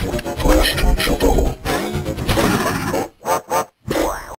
Thank you.